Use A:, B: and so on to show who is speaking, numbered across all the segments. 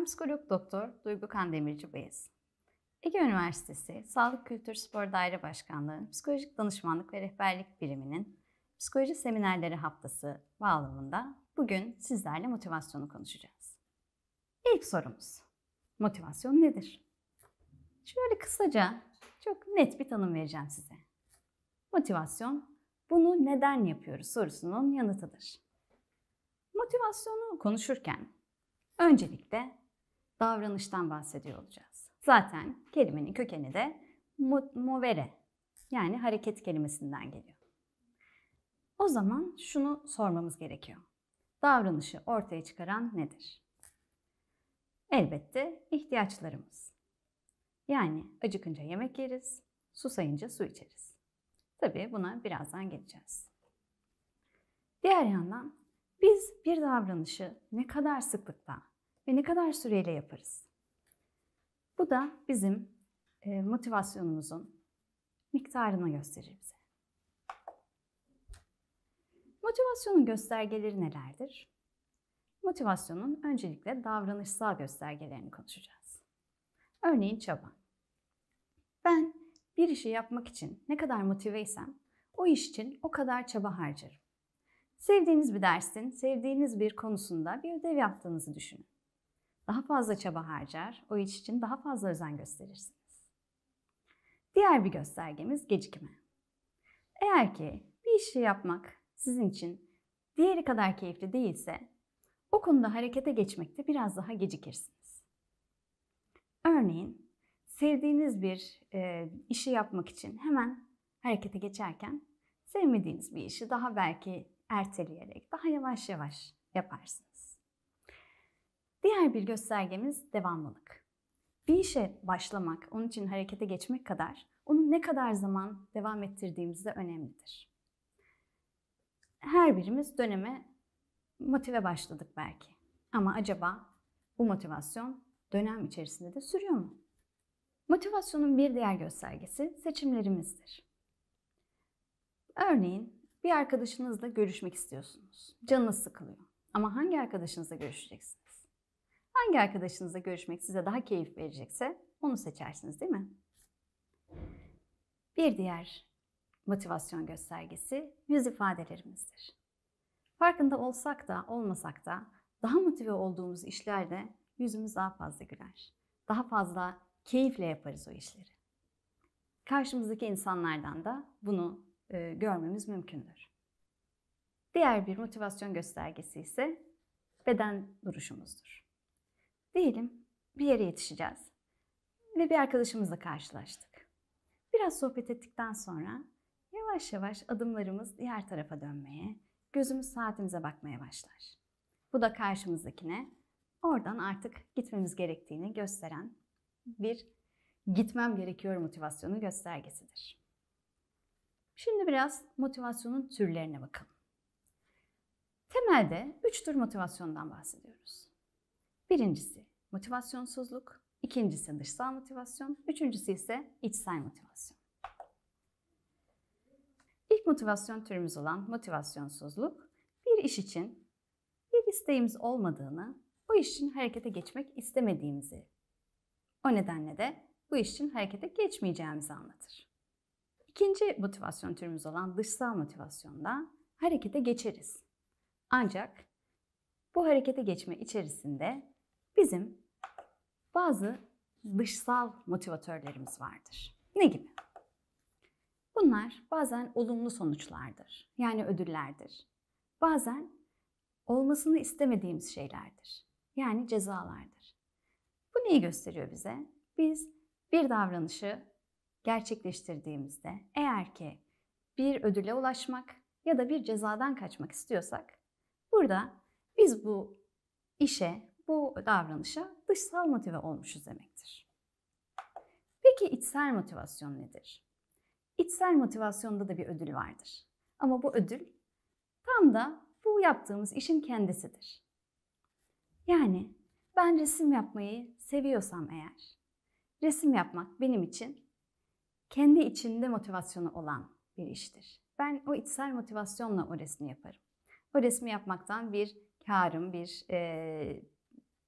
A: Ben psikolog doktor Duygu Kandemirci Bayız. Ege Üniversitesi Sağlık Kültür Spor Daire Başkanlığı Psikolojik Danışmanlık ve Rehberlik Biriminin Psikoloji Seminerleri Haftası bağlamında bugün sizlerle motivasyonu konuşacağız. İlk sorumuz, motivasyon nedir? Şöyle kısaca çok net bir tanım vereceğim size. Motivasyon, bunu neden yapıyoruz sorusunun yanıtıdır. Motivasyonu konuşurken öncelikle davranıştan bahsediyor olacağız. Zaten kelimenin kökeni de movere yani hareket kelimesinden geliyor. O zaman şunu sormamız gerekiyor. Davranışı ortaya çıkaran nedir? Elbette ihtiyaçlarımız. Yani acıkınca yemek yeriz, susayınca su içeriz. Tabii buna birazdan geleceğiz. Diğer yandan biz bir davranışı ne kadar sıklıkla ve ne kadar süreyle yaparız? Bu da bizim e, motivasyonumuzun miktarını gösterir bize. Motivasyonun göstergeleri nelerdir? Motivasyonun öncelikle davranışsal göstergelerini konuşacağız. Örneğin çaba. Ben bir işi yapmak için ne kadar motiveysem o iş için o kadar çaba harcarım. Sevdiğiniz bir dersin, sevdiğiniz bir konusunda bir ödev yaptığınızı düşünün. Daha fazla çaba harcar, o iş için daha fazla özen gösterirsiniz. Diğer bir göstergemiz gecikme. Eğer ki bir işi yapmak sizin için diğeri kadar keyifli değilse, o konuda harekete geçmekte biraz daha gecikirsiniz. Örneğin, sevdiğiniz bir e, işi yapmak için hemen harekete geçerken, sevmediğiniz bir işi daha belki erteleyerek daha yavaş yavaş yaparsınız. Diğer bir göstergemiz devamlılık. Bir işe başlamak, onun için harekete geçmek kadar onu ne kadar zaman devam ettirdiğimiz de önemlidir. Her birimiz döneme motive başladık belki. Ama acaba bu motivasyon dönem içerisinde de sürüyor mu? Motivasyonun bir diğer göstergesi seçimlerimizdir. Örneğin bir arkadaşınızla görüşmek istiyorsunuz. Canınız sıkılıyor. Ama hangi arkadaşınızla görüşeceksiniz? Hangi arkadaşınızla görüşmek size daha keyif verecekse onu seçersiniz değil mi? Bir diğer motivasyon göstergesi yüz ifadelerimizdir. Farkında olsak da olmasak da daha motive olduğumuz işlerde yüzümüz daha fazla güler. Daha fazla keyifle yaparız o işleri. Karşımızdaki insanlardan da bunu e, görmemiz mümkündür. Diğer bir motivasyon göstergesi ise beden duruşumuzdur. Diyelim bir yere yetişeceğiz ve bir arkadaşımızla karşılaştık. Biraz sohbet ettikten sonra yavaş yavaş adımlarımız diğer tarafa dönmeye, gözümüz saatimize bakmaya başlar. Bu da karşımızdakine oradan artık gitmemiz gerektiğini gösteren bir gitmem gerekiyor motivasyonu göstergesidir. Şimdi biraz motivasyonun türlerine bakalım. Temelde üç tür motivasyondan bahsediyoruz. Birincisi motivasyonsuzluk, ikincisi dışsal motivasyon, üçüncüsü ise içsel motivasyon. İlk motivasyon türümüz olan motivasyonsuzluk, bir iş için bir isteğimiz olmadığını, o iş için harekete geçmek istemediğimizi, o nedenle de bu iş için harekete geçmeyeceğimizi anlatır. İkinci motivasyon türümüz olan dışsal motivasyonda harekete geçeriz. Ancak bu harekete geçme içerisinde bizim bazı dışsal motivatörlerimiz vardır. Ne gibi? Bunlar bazen olumlu sonuçlardır. Yani ödüllerdir. Bazen olmasını istemediğimiz şeylerdir. Yani cezalardır. Bu neyi gösteriyor bize? Biz bir davranışı gerçekleştirdiğimizde eğer ki bir ödüle ulaşmak ya da bir cezadan kaçmak istiyorsak burada biz bu işe, bu davranışa dışsal motive olmuşuz demektir. Peki içsel motivasyon nedir? İçsel motivasyonda da bir ödül vardır. Ama bu ödül tam da bu yaptığımız işin kendisidir. Yani ben resim yapmayı seviyorsam eğer, resim yapmak benim için kendi içinde motivasyonu olan bir iştir. Ben o içsel motivasyonla o resmi yaparım. O resmi yapmaktan bir karım, bir e,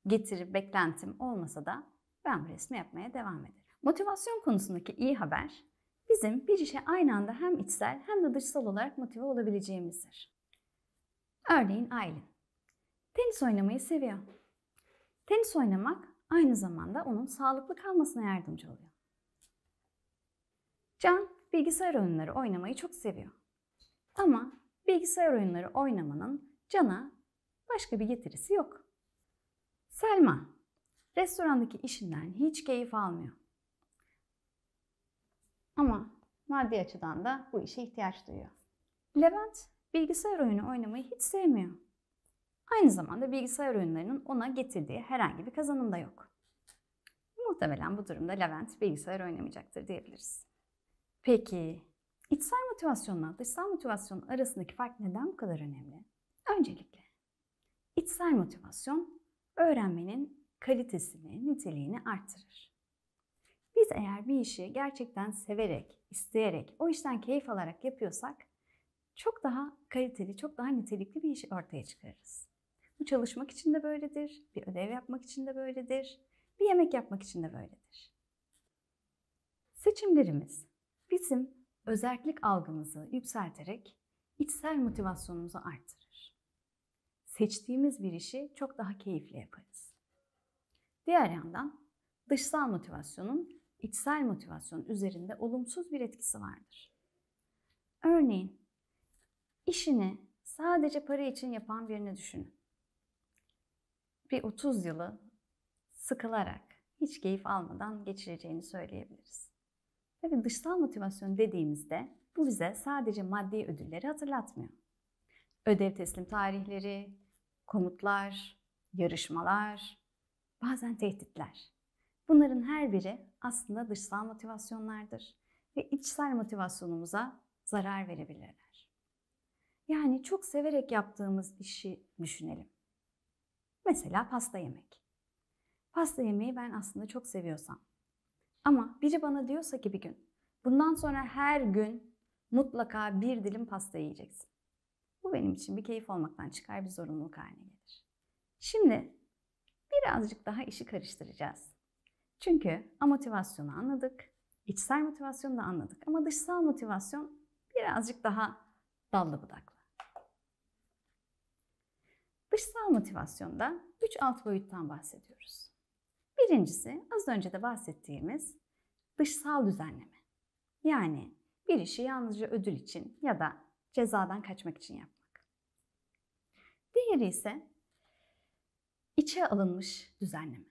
A: getiri, beklentim olmasa da ben bu resmi yapmaya devam ederim. Motivasyon konusundaki iyi haber bizim bir işe aynı anda hem içsel hem de dışsal olarak motive olabileceğimizdir. Örneğin Aylin. Tenis oynamayı seviyor. Tenis oynamak aynı zamanda onun sağlıklı kalmasına yardımcı oluyor. Can bilgisayar oyunları oynamayı çok seviyor. Ama bilgisayar oyunları oynamanın Can'a başka bir getirisi yok. Selma restorandaki işinden hiç keyif almıyor. Ama maddi açıdan da bu işe ihtiyaç duyuyor. Levent bilgisayar oyunu oynamayı hiç sevmiyor. Aynı zamanda bilgisayar oyunlarının ona getirdiği herhangi bir kazanım da yok. Muhtemelen bu durumda Levent bilgisayar oynamayacaktır diyebiliriz. Peki içsel motivasyonla dışsal motivasyon arasındaki fark neden bu kadar önemli? Öncelikle içsel motivasyon öğrenmenin kalitesini, niteliğini artırır. Biz eğer bir işi gerçekten severek, isteyerek, o işten keyif alarak yapıyorsak çok daha kaliteli, çok daha nitelikli bir iş ortaya çıkarırız. Bu çalışmak için de böyledir, bir ödev yapmak için de böyledir, bir yemek yapmak için de böyledir. Seçimlerimiz bizim özellik algımızı yükselterek içsel motivasyonumuzu artırır. Seçtiğimiz bir işi çok daha keyifli yaparız. Diğer yandan dışsal motivasyonun içsel motivasyon üzerinde olumsuz bir etkisi vardır. Örneğin işini sadece para için yapan birini düşünün. Bir 30 yılı sıkılarak, hiç keyif almadan geçireceğini söyleyebiliriz. Tabii dışsal motivasyon dediğimizde bu bize sadece maddi ödülleri hatırlatmıyor. Ödev teslim tarihleri, komutlar, yarışmalar, bazen tehditler. Bunların her biri aslında dışsal motivasyonlardır ve içsel motivasyonumuza zarar verebilirler. Yani çok severek yaptığımız işi düşünelim. Mesela pasta yemek. Pasta yemeği ben aslında çok seviyorsam ama biri bana diyorsa ki bir gün, bundan sonra her gün mutlaka bir dilim pasta yiyeceksin. Bu benim için bir keyif olmaktan çıkar bir zorunluluk haline gelir. Şimdi birazcık daha işi karıştıracağız. Çünkü amotivasyonu anladık, içsel motivasyonu da anladık ama dışsal motivasyon birazcık daha dallı budaklı. Dışsal motivasyonda 3 alt boyuttan bahsediyoruz. Birincisi az önce de bahsettiğimiz dışsal düzenleme. Yani bir işi yalnızca ödül için ya da cezadan kaçmak için yapmak. Diğeri ise içe alınmış düzenleme.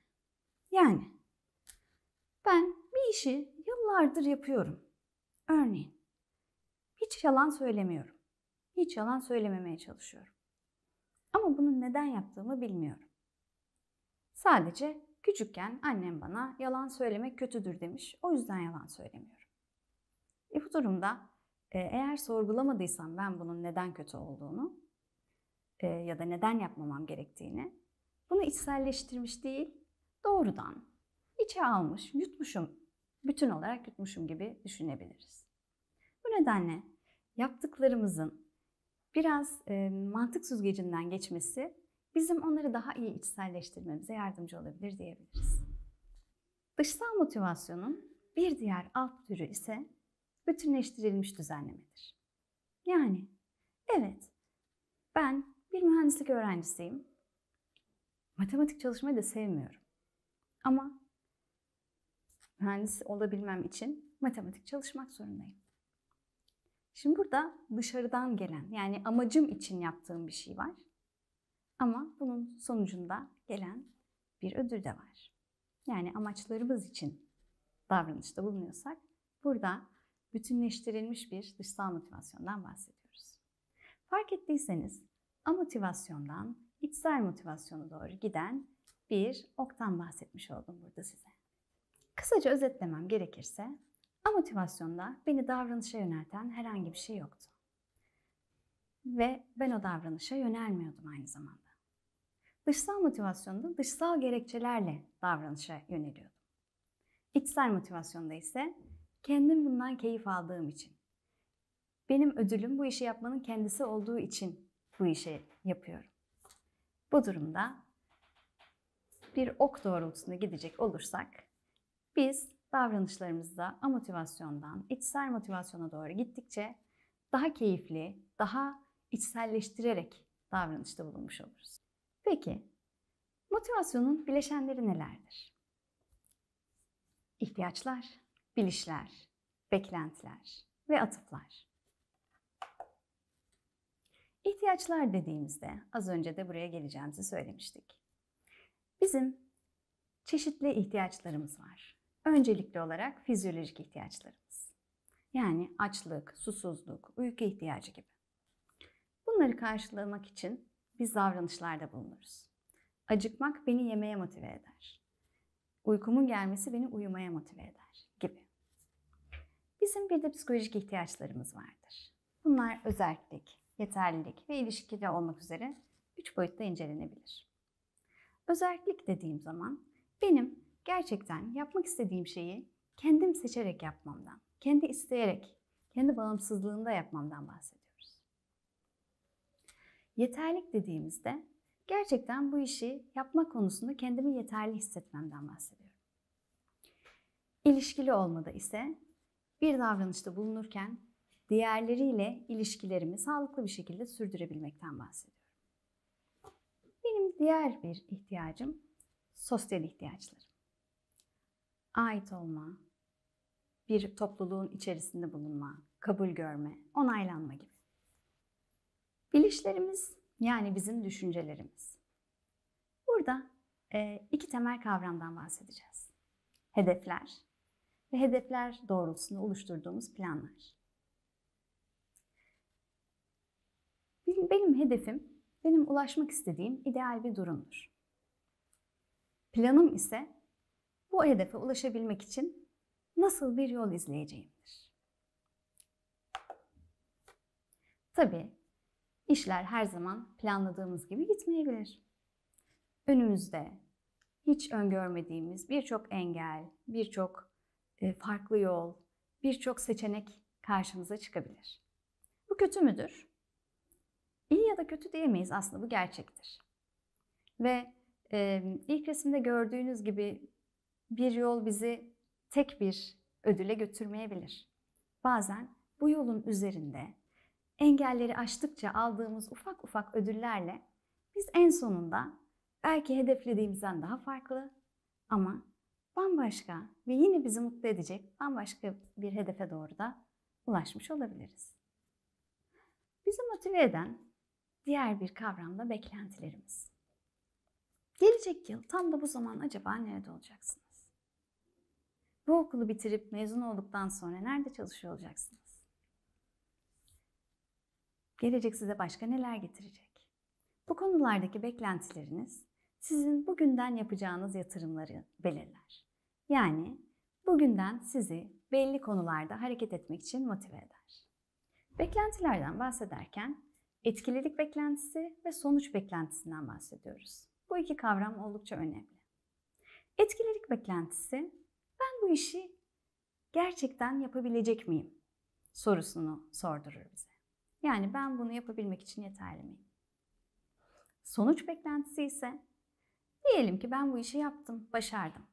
A: Yani ben bir işi yıllardır yapıyorum. Örneğin hiç yalan söylemiyorum. Hiç yalan söylememeye çalışıyorum. Ama bunu neden yaptığımı bilmiyorum. Sadece Küçükken annem bana yalan söylemek kötüdür demiş. O yüzden yalan söylemiyorum. E bu durumda eğer sorgulamadıysam ben bunun neden kötü olduğunu e, ya da neden yapmamam gerektiğini bunu içselleştirmiş değil, doğrudan içe almış, yutmuşum, bütün olarak yutmuşum gibi düşünebiliriz. Bu nedenle yaptıklarımızın biraz e, mantık süzgecinden geçmesi bizim onları daha iyi içselleştirmemize yardımcı olabilir diyebiliriz. Dışsal motivasyonun bir diğer alt türü ise bütünleştirilmiş düzenlemedir. Yani evet ben bir mühendislik öğrencisiyim. Matematik çalışmayı da sevmiyorum. Ama mühendis olabilmem için matematik çalışmak zorundayım. Şimdi burada dışarıdan gelen yani amacım için yaptığım bir şey var. Ama bunun sonucunda gelen bir ödül de var. Yani amaçlarımız için davranışta bulunuyorsak burada bütünleştirilmiş bir dışsal motivasyondan bahsediyoruz. Fark ettiyseniz amotivasyondan içsel motivasyona doğru giden bir oktan bahsetmiş oldum burada size. Kısaca özetlemem gerekirse amotivasyonda beni davranışa yönelten herhangi bir şey yoktu. Ve ben o davranışa yönelmiyordum aynı zamanda. Dışsal motivasyonda dışsal gerekçelerle davranışa yöneliyordum. İçsel motivasyonda ise kendim bundan keyif aldığım için. Benim ödülüm bu işi yapmanın kendisi olduğu için bu işi yapıyorum. Bu durumda bir ok doğrultusunda gidecek olursak biz davranışlarımızda amotivasyondan içsel motivasyona doğru gittikçe daha keyifli, daha içselleştirerek davranışta bulunmuş oluruz. Peki, motivasyonun bileşenleri nelerdir? İhtiyaçlar, bilişler, beklentiler ve atıflar. İhtiyaçlar dediğimizde az önce de buraya geleceğimizi söylemiştik. Bizim çeşitli ihtiyaçlarımız var. Öncelikli olarak fizyolojik ihtiyaçlarımız. Yani açlık, susuzluk, uyku ihtiyacı gibi. Bunları karşılamak için biz davranışlarda bulunuruz. Acıkmak beni yemeye motive eder. Uykumun gelmesi beni uyumaya motive eder. Bizim bir de psikolojik ihtiyaçlarımız vardır. Bunlar özellik, yeterlilik ve ilişkili olmak üzere üç boyutta incelenebilir. Özellik dediğim zaman benim gerçekten yapmak istediğim şeyi kendim seçerek yapmamdan, kendi isteyerek, kendi bağımsızlığında yapmamdan bahsediyoruz. Yeterlik dediğimizde gerçekten bu işi yapmak konusunda kendimi yeterli hissetmemden bahsediyorum. İlişkili olmada ise bir davranışta bulunurken diğerleriyle ilişkilerimi sağlıklı bir şekilde sürdürebilmekten bahsediyorum. Benim diğer bir ihtiyacım sosyal ihtiyaçlarım. Ait olma, bir topluluğun içerisinde bulunma, kabul görme, onaylanma gibi. Bilişlerimiz yani bizim düşüncelerimiz. Burada iki temel kavramdan bahsedeceğiz. Hedefler ve hedefler doğrultusunda oluşturduğumuz planlar. Benim hedefim, benim ulaşmak istediğim ideal bir durumdur. Planım ise bu hedefe ulaşabilmek için nasıl bir yol izleyeceğimdir. Tabii işler her zaman planladığımız gibi gitmeyebilir. Önümüzde hiç öngörmediğimiz birçok engel, birçok farklı yol, birçok seçenek karşımıza çıkabilir. Bu kötü müdür? İyi ya da kötü diyemeyiz aslında bu gerçektir. Ve e, ilk resimde gördüğünüz gibi bir yol bizi tek bir ödüle götürmeyebilir. Bazen bu yolun üzerinde engelleri aştıkça aldığımız ufak ufak ödüllerle biz en sonunda belki hedeflediğimizden daha farklı ama bambaşka ve yine bizi mutlu edecek bambaşka bir hedefe doğru da ulaşmış olabiliriz. Bizi motive eden diğer bir kavram da beklentilerimiz. Gelecek yıl tam da bu zaman acaba nerede olacaksınız? Bu okulu bitirip mezun olduktan sonra nerede çalışıyor olacaksınız? Gelecek size başka neler getirecek? Bu konulardaki beklentileriniz sizin bugünden yapacağınız yatırımları belirler. Yani bugünden sizi belli konularda hareket etmek için motive eder. Beklentilerden bahsederken etkililik beklentisi ve sonuç beklentisinden bahsediyoruz. Bu iki kavram oldukça önemli. Etkililik beklentisi ben bu işi gerçekten yapabilecek miyim sorusunu sordurur bize. Yani ben bunu yapabilmek için yeterli miyim? Sonuç beklentisi ise diyelim ki ben bu işi yaptım, başardım.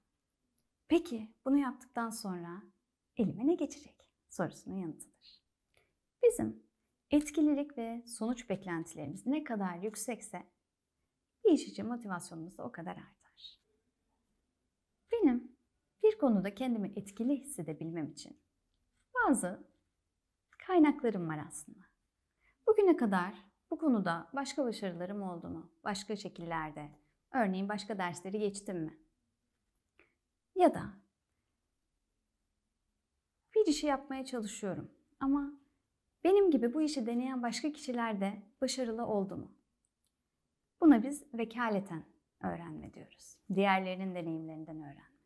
A: Peki bunu yaptıktan sonra elime ne geçecek sorusunun yanıtıdır. Bizim etkililik ve sonuç beklentilerimiz ne kadar yüksekse bir iş için motivasyonumuz da o kadar artar. Benim bir konuda kendimi etkili hissedebilmem için bazı kaynaklarım var aslında. Bugüne kadar bu konuda başka başarılarım oldu mu? Başka şekillerde, örneğin başka dersleri geçtim mi? Ya da bir işi yapmaya çalışıyorum ama benim gibi bu işi deneyen başka kişiler de başarılı oldu mu? Buna biz vekaleten öğrenme diyoruz. Diğerlerinin deneyimlerinden öğrenme.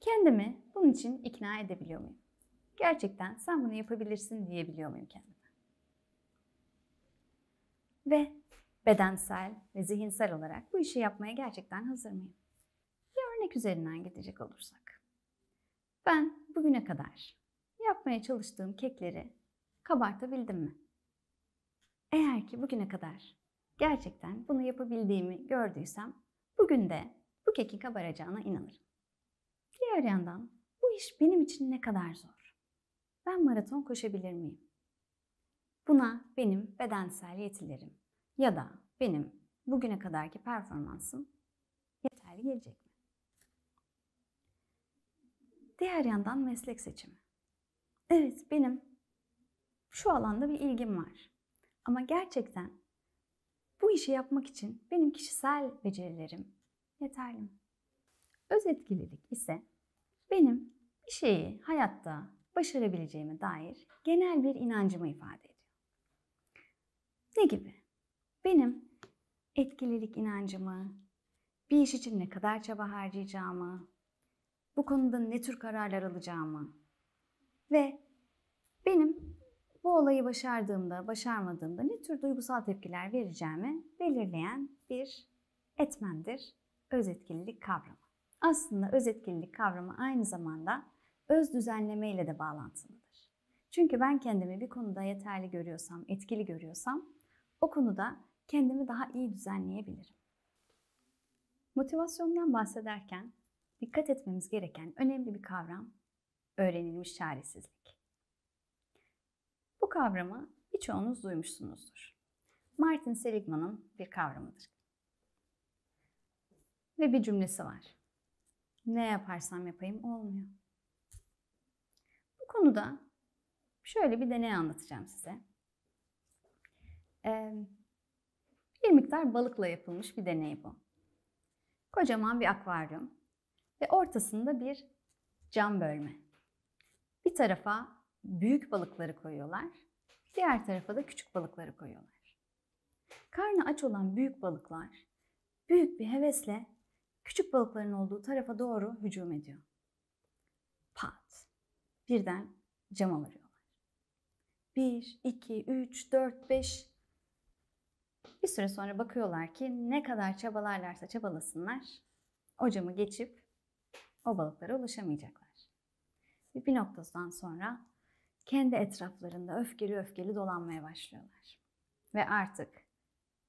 A: Kendimi bunun için ikna edebiliyor muyum? Gerçekten sen bunu yapabilirsin diyebiliyor muyum kendime? Ve bedensel ve zihinsel olarak bu işi yapmaya gerçekten hazır mıyım? Bir örnek üzerinden gidecek olursak. Ben bugüne kadar yapmaya çalıştığım kekleri kabartabildim mi? Eğer ki bugüne kadar gerçekten bunu yapabildiğimi gördüysem bugün de bu kekin kabaracağına inanırım. Diğer yandan bu iş benim için ne kadar zor. Ben maraton koşabilir miyim? Buna benim bedensel yetilerim ya da benim bugüne kadarki performansım yeterli gelecek mi? Diğer yandan meslek seçimi. Evet benim şu alanda bir ilgim var. Ama gerçekten bu işi yapmak için benim kişisel becerilerim yeterli mi? Öz etkililik ise benim bir şeyi hayatta başarabileceğime dair genel bir inancımı ifade ediyor. Ne gibi? Benim etkililik inancımı, bir iş için ne kadar çaba harcayacağımı, bu konuda ne tür kararlar alacağımı ve benim bu olayı başardığımda, başarmadığımda ne tür duygusal tepkiler vereceğimi belirleyen bir etmendir öz etkililik kavramı. Aslında öz etkililik kavramı aynı zamanda öz düzenleme ile de bağlantılıdır. Çünkü ben kendimi bir konuda yeterli görüyorsam, etkili görüyorsam o konuda kendimi daha iyi düzenleyebilirim. Motivasyondan bahsederken dikkat etmemiz gereken önemli bir kavram öğrenilmiş çaresizlik. Bu kavramı birçoğunuz duymuşsunuzdur. Martin Seligman'ın bir kavramıdır. Ve bir cümlesi var. Ne yaparsam yapayım olmuyor. Bu konuda şöyle bir deney anlatacağım size. Ee, bir miktar balıkla yapılmış bir deney bu. Kocaman bir akvaryum ve ortasında bir cam bölme. Bir tarafa büyük balıkları koyuyorlar, diğer tarafa da küçük balıkları koyuyorlar. Karnı aç olan büyük balıklar büyük bir hevesle küçük balıkların olduğu tarafa doğru hücum ediyor. Pat! Birden cama varıyorlar. Bir, iki, üç, dört, beş. Bir süre sonra bakıyorlar ki ne kadar çabalarlarsa çabalasınlar o geçip o balıklara ulaşamayacaklar. Ve bir noktadan sonra kendi etraflarında öfkeli öfkeli dolanmaya başlıyorlar. Ve artık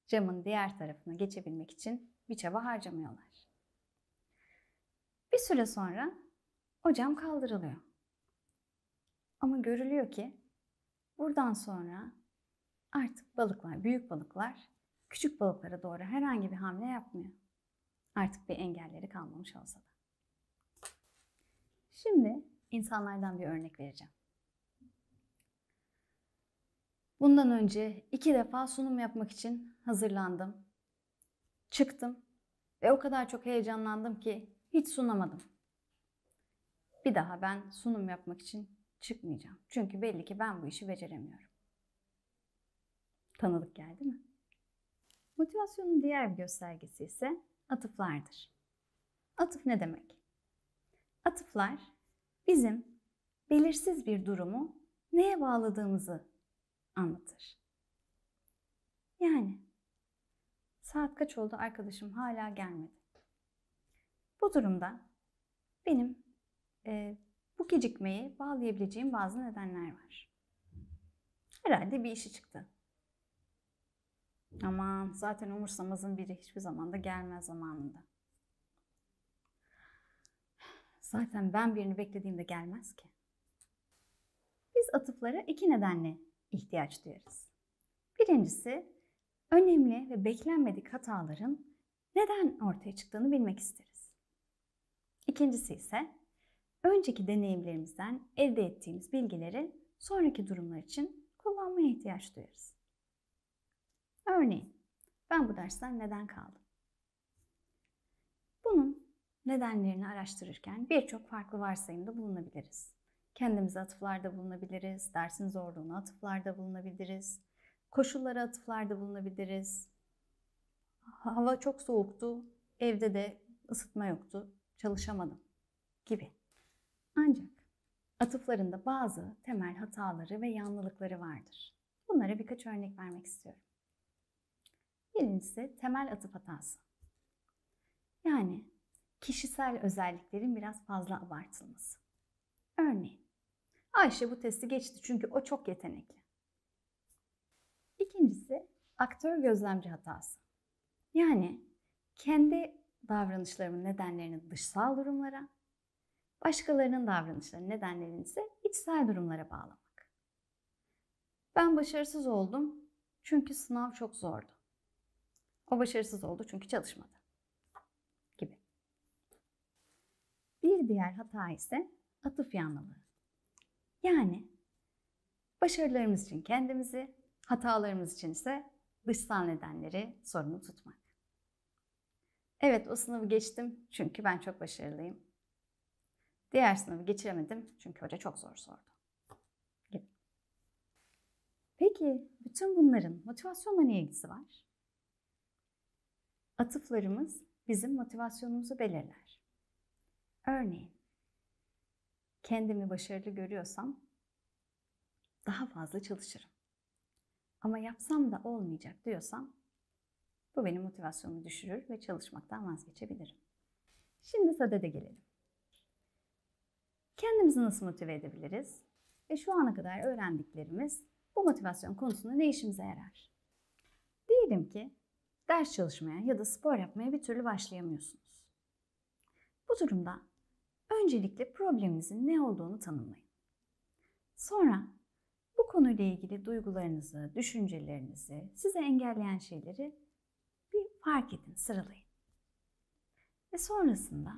A: camın diğer tarafına geçebilmek için bir çaba harcamıyorlar. Bir süre sonra o cam kaldırılıyor. Ama görülüyor ki buradan sonra artık balıklar, büyük balıklar küçük balıklara doğru herhangi bir hamle yapmıyor. Artık bir engelleri kalmamış olsa da. Şimdi insanlardan bir örnek vereceğim. Bundan önce iki defa sunum yapmak için hazırlandım. Çıktım ve o kadar çok heyecanlandım ki hiç sunamadım. Bir daha ben sunum yapmak için çıkmayacağım. Çünkü belli ki ben bu işi beceremiyorum. Tanıdık geldi mi? Motivasyonun diğer bir göstergesi ise atıflardır. Atıf ne demek? Atıflar bizim belirsiz bir durumu neye bağladığımızı anlatır. Yani saat kaç oldu arkadaşım hala gelmedi. Bu durumda benim e, bu gecikmeyi bağlayabileceğim bazı nedenler var. Herhalde bir işi çıktı. Aman zaten umursamazın biri hiçbir zaman da gelmez zamanında. Zaten ben birini beklediğimde gelmez ki. Biz atıflara iki nedenle ihtiyaç duyarız. Birincisi önemli ve beklenmedik hataların neden ortaya çıktığını bilmek isteriz. İkincisi ise önceki deneyimlerimizden elde ettiğimiz bilgileri sonraki durumlar için kullanmaya ihtiyaç duyarız. Örneğin ben bu dersten neden kaldım? Bunun nedenlerini araştırırken birçok farklı varsayımda bulunabiliriz. Kendimize atıflarda bulunabiliriz, dersin zorluğuna atıflarda bulunabiliriz, koşullara atıflarda bulunabiliriz. Hava çok soğuktu, evde de ısıtma yoktu, çalışamadım gibi. Ancak atıflarında bazı temel hataları ve yanlılıkları vardır. Bunlara birkaç örnek vermek istiyorum. Birincisi temel atıf hatası. Yani kişisel özelliklerin biraz fazla abartılması. Örneğin, Ayşe bu testi geçti çünkü o çok yetenekli. İkincisi, aktör gözlemci hatası. Yani kendi davranışlarımın nedenlerini dışsal durumlara, başkalarının davranışlarının nedenlerini ise içsel durumlara bağlamak. Ben başarısız oldum çünkü sınav çok zordu. O başarısız oldu çünkü çalışmadı. Gibi. Bir diğer hata ise atıf yanlılığı. Yani başarılarımız için kendimizi, hatalarımız için ise dışsal nedenleri sorumlu tutmak. Evet o sınavı geçtim çünkü ben çok başarılıyım. Diğer sınavı geçiremedim çünkü hoca çok zor sordu. Gibi. Peki bütün bunların motivasyonla ne ilgisi var? Atıflarımız bizim motivasyonumuzu belirler. Örneğin kendimi başarılı görüyorsam daha fazla çalışırım. Ama yapsam da olmayacak diyorsam bu benim motivasyonumu düşürür ve çalışmaktan vazgeçebilirim. Şimdi sadede gelelim. Kendimizi nasıl motive edebiliriz? Ve şu ana kadar öğrendiklerimiz bu motivasyon konusunda ne işimize yarar? Diyelim ki ders çalışmaya ya da spor yapmaya bir türlü başlayamıyorsunuz. Bu durumda öncelikle probleminizin ne olduğunu tanımlayın. Sonra bu konuyla ilgili duygularınızı, düşüncelerinizi, size engelleyen şeyleri bir fark edin, sıralayın. Ve sonrasında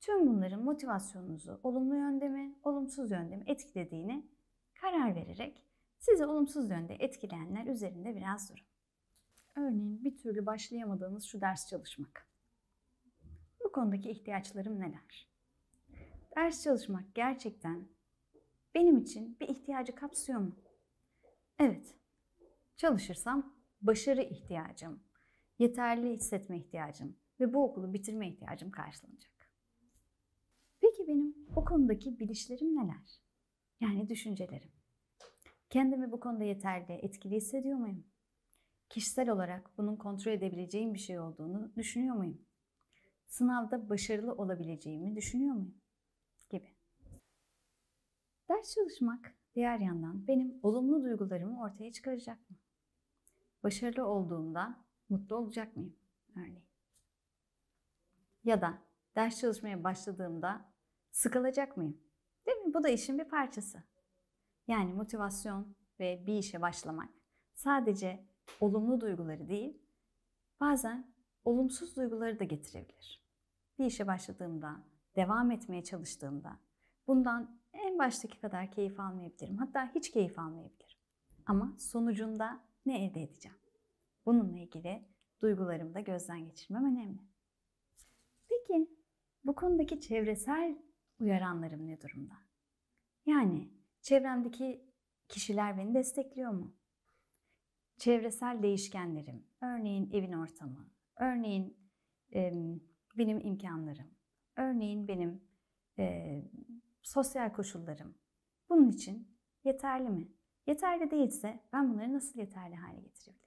A: tüm bunların motivasyonunuzu olumlu yönde mi, olumsuz yönde mi etkilediğini karar vererek sizi olumsuz yönde etkileyenler üzerinde biraz durun. Örneğin bir türlü başlayamadığınız şu ders çalışmak. Bu konudaki ihtiyaçlarım neler? Ders çalışmak gerçekten benim için bir ihtiyacı kapsıyor mu? Evet. Çalışırsam başarı ihtiyacım, yeterli hissetme ihtiyacım ve bu okulu bitirme ihtiyacım karşılanacak. Peki benim o konudaki bilişlerim neler? Yani düşüncelerim. Kendimi bu konuda yeterli, etkili hissediyor muyum? Kişisel olarak bunun kontrol edebileceğim bir şey olduğunu düşünüyor muyum? Sınavda başarılı olabileceğimi düşünüyor muyum? Gibi. Ders çalışmak diğer yandan benim olumlu duygularımı ortaya çıkaracak mı? Başarılı olduğumda mutlu olacak mıyım örneğin? Ya da ders çalışmaya başladığımda sıkılacak mıyım? Değil mi? Bu da işin bir parçası. Yani motivasyon ve bir işe başlamak sadece olumlu duyguları değil, bazen olumsuz duyguları da getirebilir. Bir işe başladığımda, devam etmeye çalıştığımda bundan en baştaki kadar keyif almayabilirim. Hatta hiç keyif almayabilirim. Ama sonucunda ne elde edeceğim? Bununla ilgili duygularımı da gözden geçirmem önemli. Peki bu konudaki çevresel uyaranlarım ne durumda? Yani çevremdeki kişiler beni destekliyor mu? Çevresel değişkenlerim, örneğin evin ortamı, örneğin e, benim imkanlarım, örneğin benim e, sosyal koşullarım bunun için yeterli mi? Yeterli değilse ben bunları nasıl yeterli hale getirebilirim?